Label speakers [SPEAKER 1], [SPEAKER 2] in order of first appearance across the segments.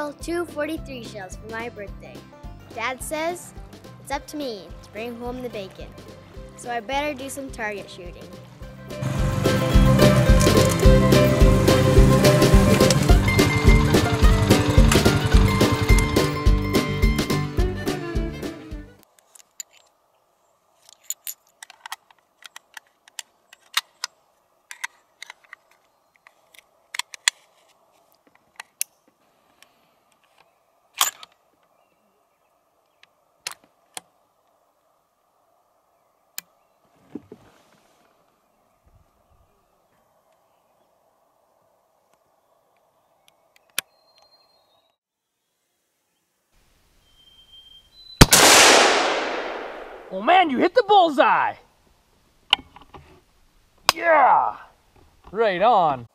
[SPEAKER 1] drill 243 shells for my birthday. Dad says it's up to me to bring home the bacon, so I better do some target shooting.
[SPEAKER 2] Oh man, you hit the bullseye! Yeah! Right on.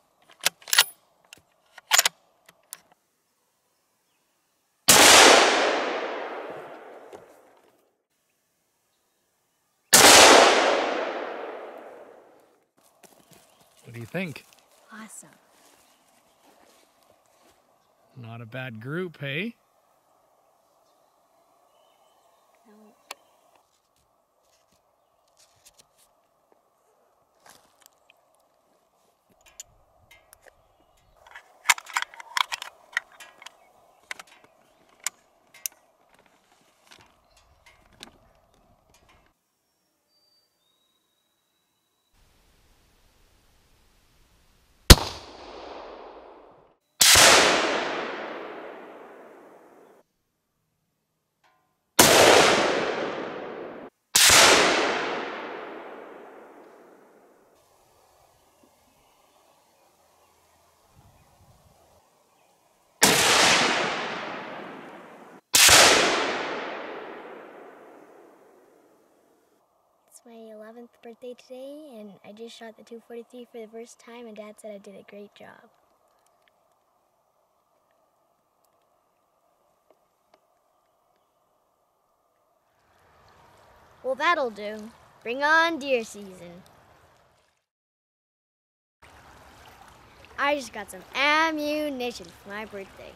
[SPEAKER 2] What do you think?
[SPEAKER 1] Awesome.
[SPEAKER 2] Not a bad group, hey?
[SPEAKER 1] It's my 11th birthday today, and I just shot the 243 for the first time, and Dad said I did a great job. Well, that'll do. Bring on deer season. I just got some ammunition for my birthday.